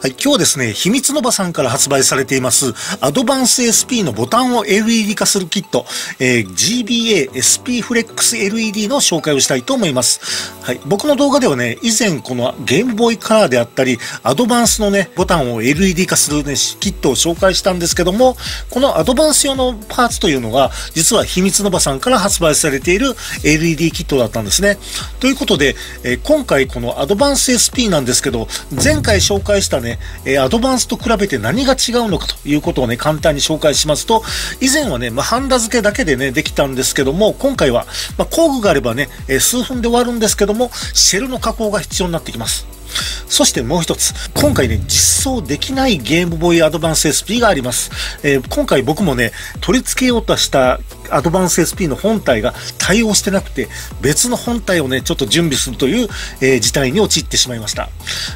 はい、今日はですね、秘密の場さんから発売されています、アドバンス SP のボタンを LED 化するキット、えー、GBA SP フレックス LED の紹介をしたいと思います。はい、僕の動画ではね、以前このゲームボーイカラーであったり、アドバンスのね、ボタンを LED 化するね、キットを紹介したんですけども、このアドバンス用のパーツというのが、実は秘密の場さんから発売されている LED キットだったんですね。ということで、えー、今回このアドバンス SP なんですけど、前回紹介したね、ね、えアドバンスと比べて何が違うのかということをね、簡単に紹介しますと、以前はね、まあ、ハンダ付けだけでね、できたんですけども、今回は、まあ、工具があればね、え数分で終わるんですけども、シェルの加工が必要になってきます。そしてもう一つ、今回ね、実装できないゲームボーイアドバンス SP があります。えー、今回僕もね、取り付けようとしたアドバンス SP の本体が対応してなくて、別の本体をね、ちょっと準備するという、えー、事態に陥ってしまいました。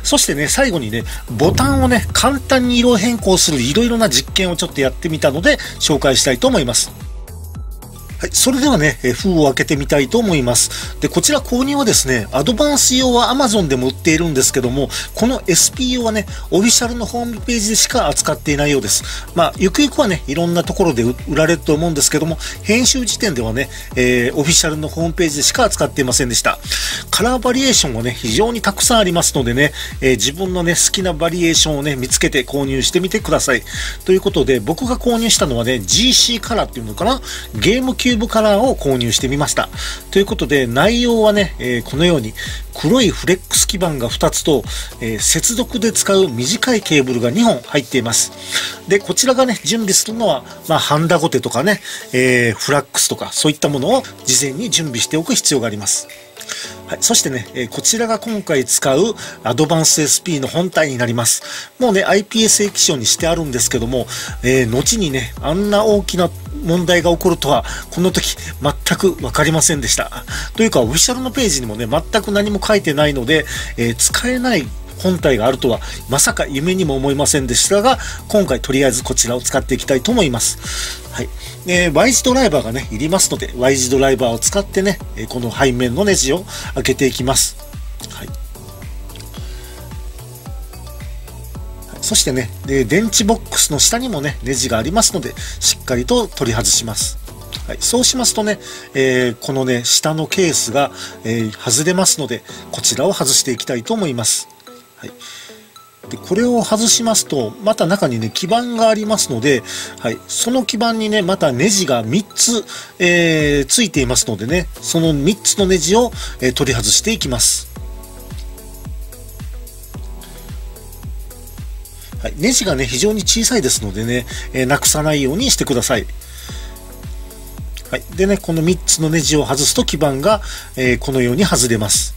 そしてね、最後にね、ボタンをね、簡単に色変更するいろいろな実験をちょっとやってみたので、紹介したいと思います。はい、それではね、え封を開けてみたいと思います。で、こちら購入はですね、アドバンス用は Amazon でも売っているんですけども、この SP 用はね、オフィシャルのホームページでしか扱っていないようです。まあ、ゆくゆくはね、いろんなところで売られると思うんですけども、編集時点ではね、えー、オフィシャルのホームページでしか扱っていませんでした。カラーバリエーションはね、非常にたくさんありますのでね、えー、自分のね、好きなバリエーションをね、見つけて購入してみてください。ということで、僕が購入したのはね、GC カラーっていうのかな？ゲームキューブカラーを購入してみました。ということで、内容はね、えー、このように、黒いフレックス基板が2つと、えー、接続で使う短いケーブルが2本入っています。で、こちらがね、準備するのは、まあ、ハンダゴテとかね、えー、フラックスとか、そういったものを事前に準備しておく必要があります。はい、そしてね、えこちらが今回使うアドバンス SP の本体になります。もうね、IPS 液晶にしてあるんですけども、えー、後にね、あんな大きな問題が起こるとは、この時全く分かりませんでした。というか、オフィシャルのページにもね、全く何も書いてないので、えー、使えない本体があるとはまさか夢にも思いませんでしたが今回とりあえずこちらを使っていきたいと思いますはい。えー、Y 字ドライバーがね、いりますので、Y 字ドライバーを使ってね、この背面のネジを開けていきます。はい。そしてね、で電池ボックスの下にもね、ネジがありますので、しっかりと取り外します。はい、そうしますとね、えー、このね、下のケースが、えー、外れますので、こちらを外していきたいと思います。はい。でこれを外しますとまた中にね基板がありますので、はい、その基板にねまたネジが3つ、えー、ついていますのでねその3つのネジを、えー、取り外していきます。はい、ネジがね非常に小さいですのでね、えー、なくさないようにしてください。はい、でねこの3つのネジを外すと基板が、えこのように外れます。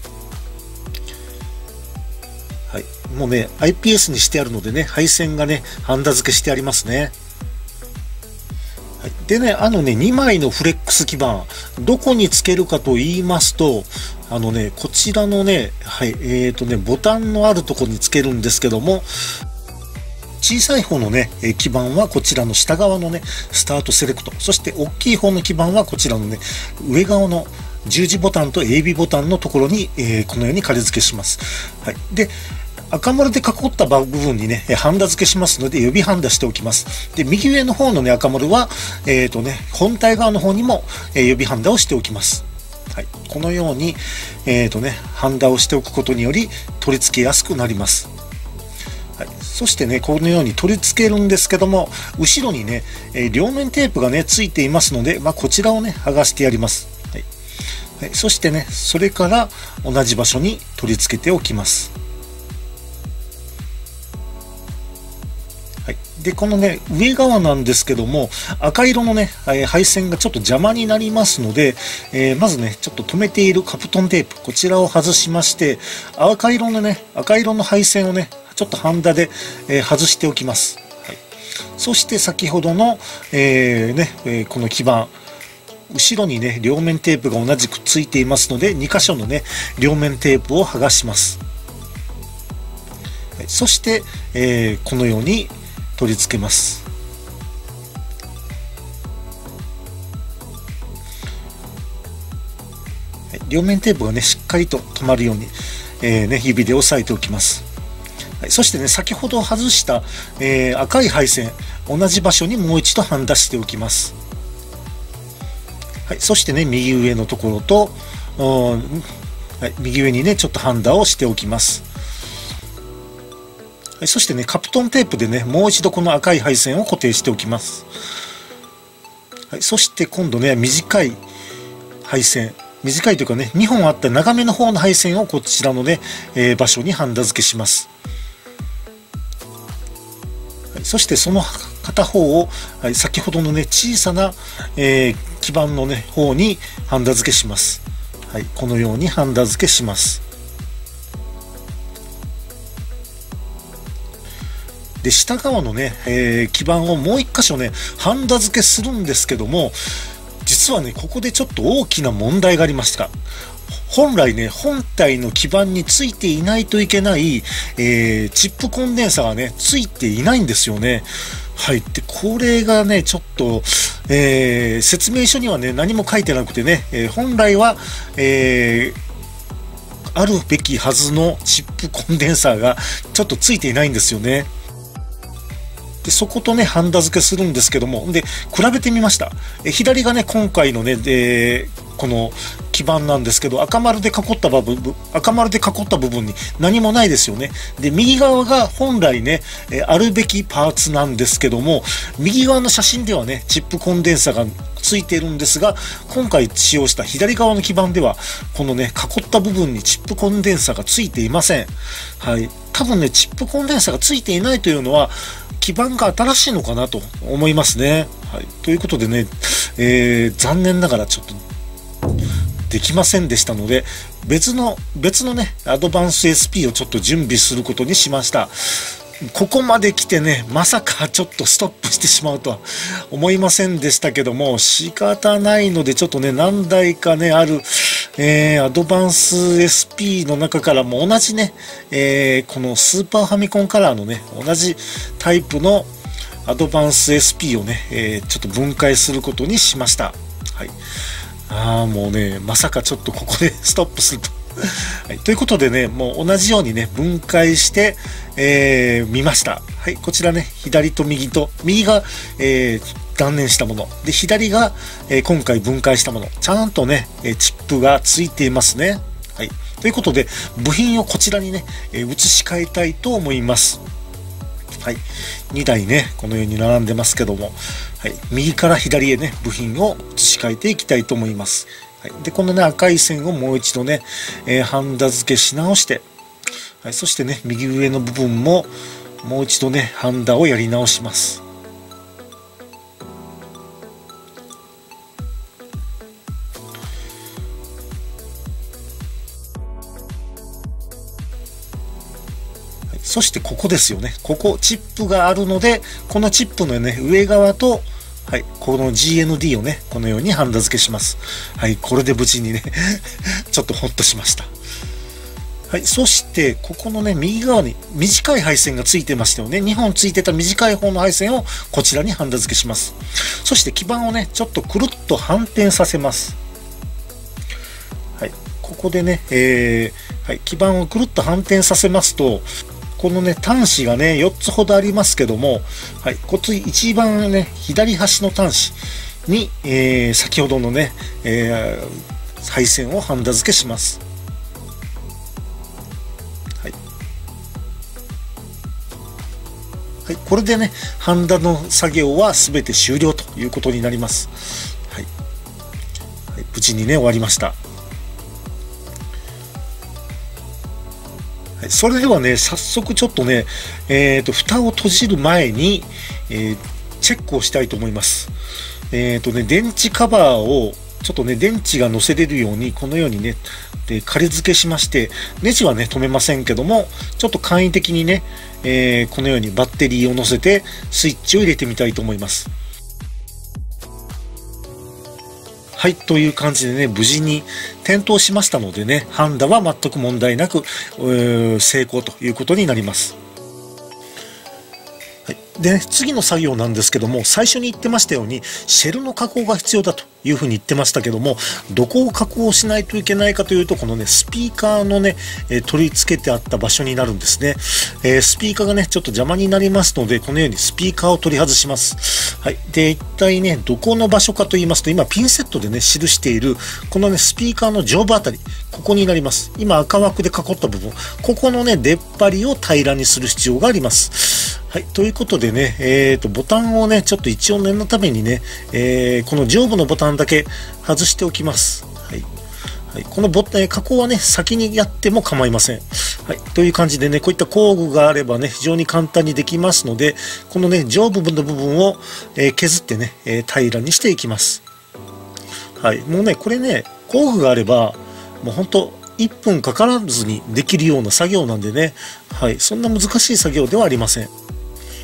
もうね、IPS にしてあるのでね、配線がね、ハンダ付けしてありますね。でね、あのね、2枚のフレックス基板、どこにつけるかと言いますと、あのね、こちらのね、はい、えーとね、ボタンのあるとこにつけるんですけども、小さい方のね、え基板はこちらの下側のね、スタートセレクト。そして大きい方の基板はこちらのね、上側の十字ボタンと AB ボタンのところに、えー、このように仮付けします。はい。で、赤丸で囲った部分にね、ハンダ付けしますので、予備ハンダしておきます。で、右上の方のね、赤丸は、えっ、ー、とね、本体側の方にも、えー、予備ハンダをしておきます。はい。このように、えっ、ー、とね、ハンダをしておくことにより、取り付けやすくなります。はい、そしてね、このように取り付けるんですけども、後ろにね、え両面テープがね、ついていますので、まあ、こちらをね、剥がしてやります。はい、そしてね、それから同じ場所に取り付けておきます。はいで、このね、上側なんですけども、赤色のね、配線がちょっと邪魔になりますので、えー、まずね、ちょっと止めているカプトンテープ、こちらを外しまして、赤色のね、赤色の配線をね、ちょっとハンダで、えー、外しておきます。はい、そして先ほどの、えー、ね、えこの基板、後ろにね、両面テープが同じくついていますので、2箇所のね、両面テープを剥がします。そして、えー、このように取り付けます。両面テープがね、しっかりと止まるように、えー、ね、指で押さえておきます。はい、そしてね、先ほど外した、えー、赤い配線、同じ場所にもう一度ハンダしておきます。はい、そしてね、右上のところと、はい、右上にね、ちょっとハンダをしておきます。はい、そしてね、カプトンテープでね、もう一度この赤い配線を固定しておきます。はい、そして今度ね、短い配線、短いというかね、2本あった長めの方の配線をこちらのね、えー、場所にハンダ付けします。はい、そしてその片方を、はい、先ほどのね、小さな、えー、基板のね、方にハンダ付けします。はい、このようにハンダ付けします。で、下側のね、えー、基板をもう一箇所ね、ハンダ付けするんですけども、実はね、ここでちょっと大きな問題がありました。本来ね、本体の基板についていないといけない、えー、チップコンデンサがね、ついていないんですよね。はい。で、これがね、ちょっと、えー、説明書にはね、何も書いてなくてね、えー、本来は、えあるべきはずのチップコンデンサーがちょっとついていないんですよね。で、そことね、ハンダ付けするんですけども、で、比べてみました。え左がね、今回のね、で、この基板なんですけど、赤丸で囲った部分、赤丸で囲った部分に何もないですよね。で、右側が本来ね、えあるべきパーツなんですけども、右側の写真ではね、チップコンデンサがついてるんですが、今回使用した左側の基板では、このね、囲った部分にチップコンデンサがついていません。はい。多分ね、チップコンデンサがついていないというのは、基盤が新しいのかなと思いますね。はい、ということでね、えー、残念ながらちょっとできませんでしたので、別の、別のね、アドバンス SP をちょっと準備することにしました。ここまで来てね、まさかちょっとストップしてしまうとは思いませんでしたけども、仕方ないので、ちょっとね、何台かね、ある、えー、アドバンス SP の中からも同じね、えー、このスーパーファミコンカラーのね、同じタイプのアドバンス SP をね、えー、ちょっと分解することにしました。はい。ああ、もうね、まさかちょっとここで ストップすると はい。ということでね、もう同じようにね、分解して、えー、見ました。はい。こちらね、左と右と、右が、えー、断念したもの。で、左が、えー、今回分解したもの。ちゃんとね、えチップがついていますね。はい。ということで、部品をこちらにね、え移し替えたいと思います。はい。2台ね、このように並んでますけども、はい。右から左へね、部品を移し替えていきたいと思います。はい。で、このね、赤い線をもう一度ね、えー、ハンダ付けし直して、はい。そしてね、右上の部分も、もう一度ね、ハンダをやり直します。そしてここですよね。ここ、チップがあるので、このチップのね、上側と、はい、この GND をね、このようにハンダ付けします。はい、これで無事にね ちょっとホッとしました。はい、そして、ここのね、右側に短い配線がついてましたよね。2本ついてた短い方の配線をこちらにハンダ付けします。そして基板をね、ちょっとくるっと反転させます。はい、ここでね、えー、はい、基板をくるっと反転させますと、このね、端子がね、4つほどありますけども、はい、こっち一番ね、左端の端子に、えー、先ほどのね、えー、配線をハンダ付けします。はい。はい、これでね、ハンダの作業は全て終了ということになります。はい。はい、無事にね、終わりました。それではね、早速ちょっとね、えっ、ー、と、蓋を閉じる前に、えー、チェックをしたいと思います。えっ、ー、とね、電池カバーを、ちょっとね、電池が乗せれるように、このようにね、で、仮付けしまして、ネジはね、止めませんけども、ちょっと簡易的にね、えこのようにバッテリーを乗せて、スイッチを入れてみたいと思います。はい、という感じでね、無事に点灯しましたのでね、ハンダは全く問題なく、成功ということになります。で、ね、次の作業なんですけども、最初に言ってましたように、シェルの加工が必要だというふうに言ってましたけども、どこを加工しないといけないかというと、このね、スピーカーのね、え取り付けてあった場所になるんですね。えー、スピーカーがね、ちょっと邪魔になりますので、このようにスピーカーを取り外します。はい。で、一体ね、どこの場所かと言いますと、今ピンセットでね、記している、このね、スピーカーの上部あたり、ここになります。今赤枠で囲った部分、ここのね、出っ張りを平らにする必要があります。はい。ということでね、えっ、ー、と、ボタンをね、ちょっと一応念のためにね、えー、この上部のボタンさんだけ外しておきます。はい。はい、このボタン、加工はね、先にやっても構いません。はい。という感じでね、こういった工具があればね、非常に簡単にできますので、このね、上部分の部分を、えー、削ってね、え平らにしていきます。はい。もうね、これね、工具があれば、もう本当1分かからずにできるような作業なんでね、はい。そんな難しい作業ではありません。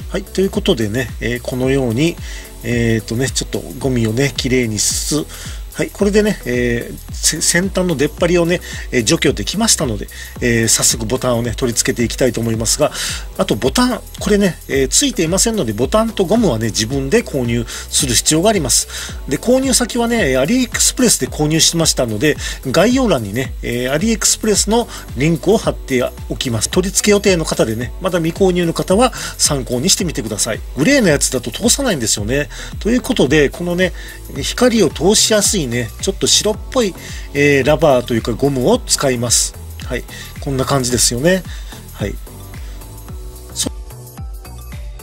はい、ということでね、えー、このように、えっ、ー、とね、ちょっとゴミをね、きれいにしつつ、はい、これでね、えー、先端の出っ張りをね、えー、除去できましたので、えー、早速ボタンをね、取り付けていきたいと思いますが、あとボタン、これね、えついていませんので、ボタンとゴムはね、自分で購入する必要があります。で、購入先はね、アリエクスプレスで購入しましたので、概要欄にね、えアリエクスプレスのリンクを貼っておきます。取り付け予定の方でね、まだ未購入の方は参考にしてみてください。グレーのやつだと通さないんですよね。ということで、このね、光を通しやすいいね、ちょっと白っぽい、えー、ラバーというかゴムを使います。はい。こんな感じですよね。はい。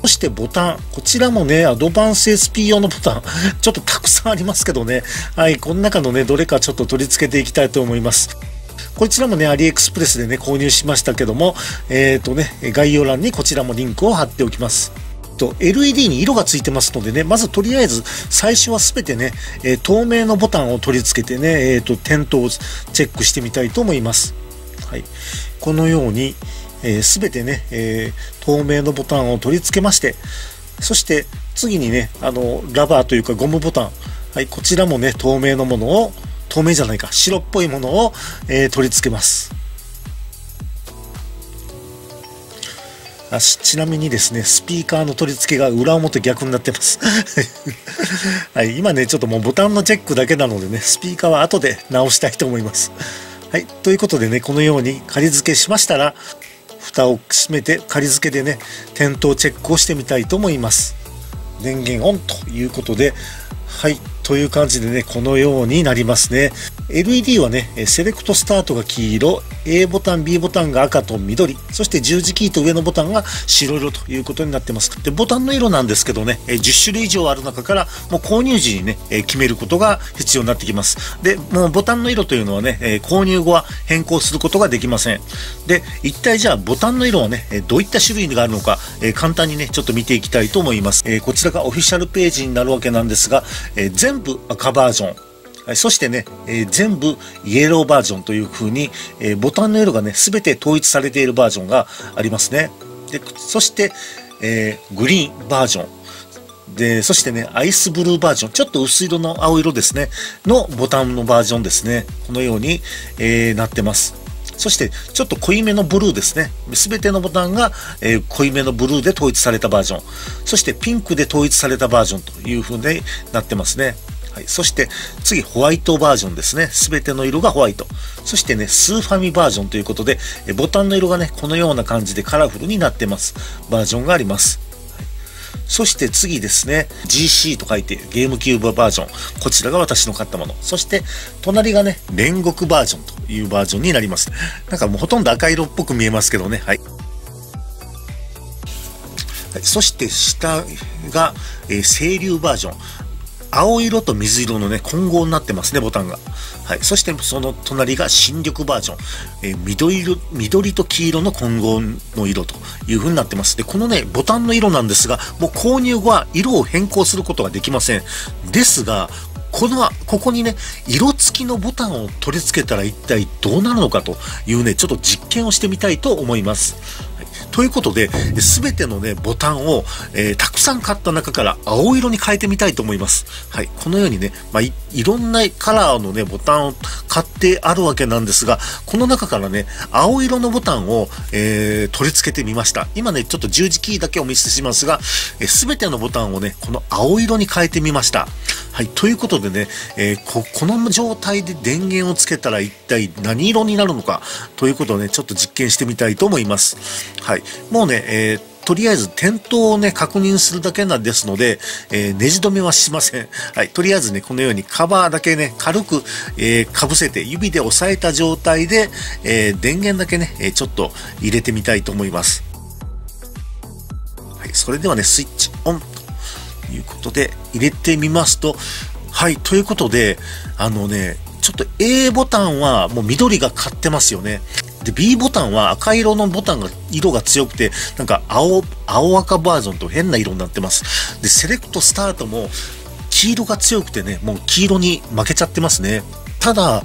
そしてボタン。こちらもね、アドバンス SP 用のボタン。ちょっとたくさんありますけどね。はい。この中のね、どれかちょっと取り付けていきたいと思います。こちらもね、アリエクスプレスでね、購入しましたけども、えっ、ー、とね、概要欄にこちらもリンクを貼っておきます。と LED に色がついてますのでね、まずとりあえず最初は全てね、え、透明のボタンを取り付けてね、えっ、ー、と、点灯をチェックしてみたいと思います。はい。このように、えー、全てね、えー、透明のボタンを取り付けまして、そして次にね、あの、ラバーというかゴムボタン、はい、こちらもね、透明のものを、透明じゃないか、白っぽいものを、えー、取り付けます。あちなみにですね、スピーカーの取り付けが裏表逆になってます。はい、今ね、ちょっともうボタンのチェックだけなのでね、スピーカーは後で直したいと思います。はい、ということでね、このように仮付けしましたら、蓋を閉めて仮付けでね、点灯チェックをしてみたいと思います。電源オンということで、はい、という感じでね、このようになりますね。LED はね、セレクトスタートが黄色、A ボタン、B ボタンが赤と緑、そして十字キーと上のボタンが白色ということになってます。で、ボタンの色なんですけどね、10種類以上ある中から、もう購入時にね、決めることが必要になってきます。で、もうボタンの色というのはね、購入後は変更することができません。で、一体じゃあボタンの色はね、どういった種類があるのか、簡単にね、ちょっと見ていきたいと思います。こちらがオフィシャルページになるわけなんですが、全部赤バージョン、そしてね、えー、全部イエローバージョンという風に、えー、ボタンの色がね、すべて統一されているバージョンがありますね。で、そして、えー、グリーンバージョン。で、そしてね、アイスブルーバージョン、ちょっと薄色の青色ですね、のボタンのバージョンですね。このように、えー、なってます。そして、ちょっと濃いめのブルーですね。すべてのボタンが、えー、濃いめのブルーで統一されたバージョン。そして、ピンクで統一されたバージョンという風になってますね。はい、そして次ホワイトバージョンですね。すべての色がホワイト。そしてね、スーファミバージョンということで、ボタンの色がね、このような感じでカラフルになってます。バージョンがあります。そして次ですね、GC と書いてゲームキューブバージョン。こちらが私の買ったもの。そして隣がね、煉獄バージョンというバージョンになります。なんかもうほとんど赤色っぽく見えますけどね。はい。はい、そして下が、えー、清流バージョン。青色と水色のね、混合になってますね、ボタンが。はい。そしてその隣が新緑バージョン。えー、緑色、緑と黄色の混合の色という風になってます。で、このね、ボタンの色なんですが、もう購入後は色を変更することができません。ですが、この、ここにね、色付きのボタンを取り付けたら一体どうなるのかというね、ちょっと実験をしてみたいと思います。ということで、すべてのね、ボタンを、えー、たくさん買った中から青色に変えてみたいと思います。はい。このようにね、まあ、い、いろんなカラーのね、ボタンを買ってあるわけなんですが、この中からね、青色のボタンを、えー、取り付けてみました。今ね、ちょっと十字キーだけお見せしますが、す、え、べ、てのボタンをね、この青色に変えてみました。はい。ということでね、えー、こ、この状態で電源をつけたら一体何色になるのかということをね、ちょっと実験してみたいと思います。はい。もうね、えーとりあえず点灯をね、確認するだけなんですので、えー、ネジ止めはしません。はい。とりあえずね、このようにカバーだけね、軽く、えー、被せて指で押さえた状態で、えー、電源だけね、えちょっと入れてみたいと思います。はい。それではね、スイッチオンということで、入れてみますと、はい。ということで、あのね、ちょっと A ボタンはもう緑が買ってますよね。で、B ボタンは赤色のボタンが、色が強くて、なんか青、青赤バージョンと変な色になってます。で、セレクトスタートも黄色が強くてね、もう黄色に負けちゃってますね。ただ、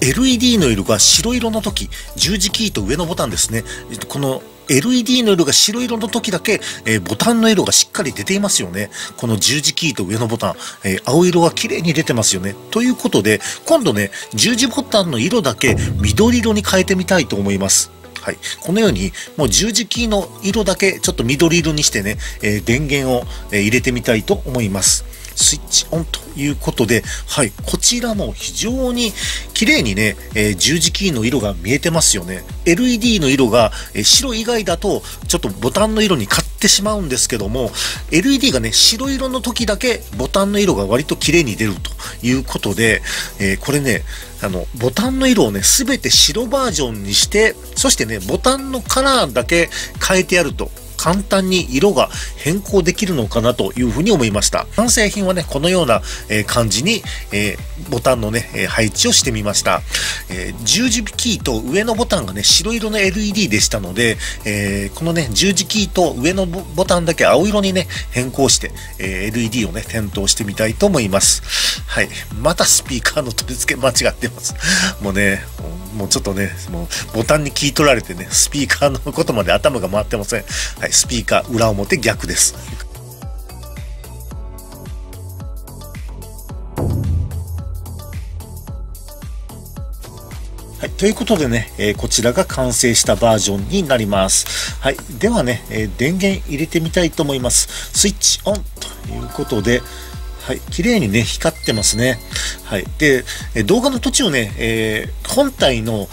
LED の色が白色の時、十字キーと上のボタンですね。この LED の色が白色の時だけ、えー、ボタンの色がしっかり出ていますよね。この十字キーと上のボタン、えー、青色が綺麗に出てますよね。ということで、今度ね、十字ボタンの色だけ緑色に変えてみたいと思います。はい。このように、もう十字キーの色だけちょっと緑色にしてね、えー、電源を、え入れてみたいと思います。スイッチオンということで、はい、こちらも非常に綺麗にね、えー、十字キーの色が見えてますよね。LED の色が、えー、白以外だと、ちょっとボタンの色に変ってしまうんですけども、LED がね、白色の時だけボタンの色が割と綺麗に出るということで、えー、これね、あの、ボタンの色をね、すべて白バージョンにして、そしてね、ボタンのカラーだけ変えてやると、簡単に色が変更できるのかなというふうに思いました。完成品はね、このような、感じに、えボタンのね、配置をしてみました。え十字キーと上のボタンがね、白色の LED でしたので、えこのね、十字キーと上のボタンだけ青色にね、変更して、え LED をね、点灯してみたいと思います。はい。またスピーカーの取り付け間違ってます。もうね、もうちょっとね、もうボタンに聞い取られてね、スピーカーのことまで頭が回ってません。は、スピーカー裏表逆です。はい。ということでね、えー、こちらが完成したバージョンになります。はい。ではね、えー、電源入れてみたいと思います。スイッチオンということで、はい。綺麗にね、光ってますね。はい。で、動画の途中ね、えー、本体の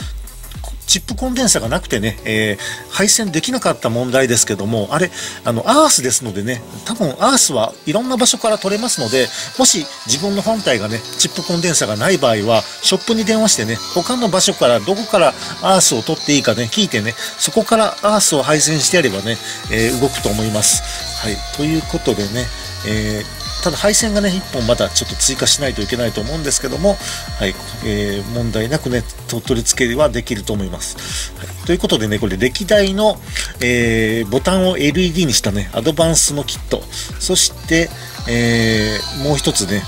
チップコンデンサがなくてね、えー、配線できなかった問題ですけども、あれ、あの、アースですのでね、多分アースはいろんな場所から取れますので、もし自分の本体がね、チップコンデンサがない場合は、ショップに電話してね、他の場所からどこからアースを取っていいかね、聞いてね、そこからアースを配線してやればね、えー、動くと思います。はい。ということでね、えーただ配線がね、1本まだちょっと追加しないといけないと思うんですけども、はい、えー、問題なくね、取り付けはできると思います。はい、ということでね、これ歴代の、えー、ボタンを LED にしたね、アドバンスのキット、そして、えー、もう一つね、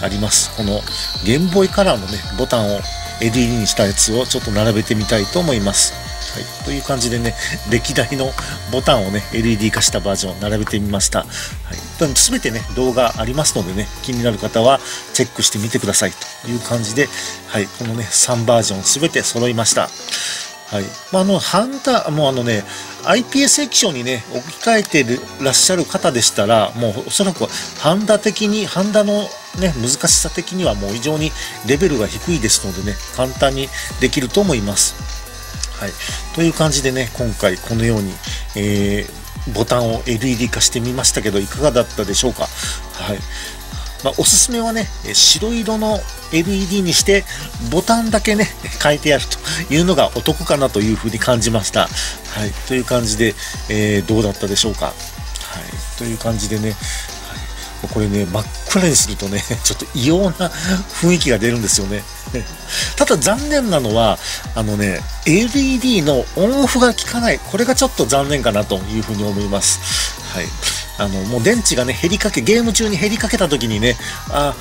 あります。このゲームボーイカラーのね、ボタンを LED にしたやつをちょっと並べてみたいと思います。はい、という感じでね、歴代のボタンをね、LED 化したバージョン並べてみました。はい、すべてね、動画ありますのでね、気になる方はチェックしてみてくださいという感じで、はい、このね、3バージョンすべて揃いました。はい。まあ、あの、ハンダ、もうあのね、IPS 液晶にね、置き換えてるらっしゃる方でしたら、もうおそらくハンダ的に、ハンダのね、難しさ的にはもう非常にレベルが低いですのでね、簡単にできると思います。はい。という感じでね、今回このように、えー、ボタンを LED 化してみましたけど、いかがだったでしょうか？はい。まあ、おすすめはね、白色の LED にして、ボタンだけね、変えてやるというのがお得かなというふうに感じました。はい。という感じで、えー、どうだったでしょうか？はい。という感じでね、これね、真っ暗にするとね、ちょっと異様な雰囲気が出るんですよね。ただ残念なのは、あのね、LED のオンオフが効かない。これがちょっと残念かなというふうに思います。はい。あの、もう電池がね、減りかけ、ゲーム中に減りかけた時にね、あ、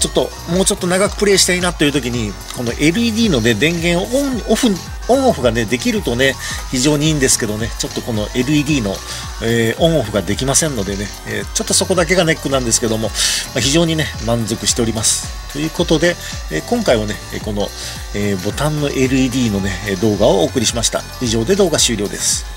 ちょっと、もうちょっと長くプレイしたいなという時に、この LED のね、電源をオン、オフオンオフがね、できるとね、非常にいいんですけどね、ちょっとこの LED の、えー、オンオフができませんのでね、えー、ちょっとそこだけがネックなんですけども、まあ、非常にね、満足しております。ということで、えー、今回はね、この、えボタンの LED のね、動画をお送りしました。以上で動画終了です。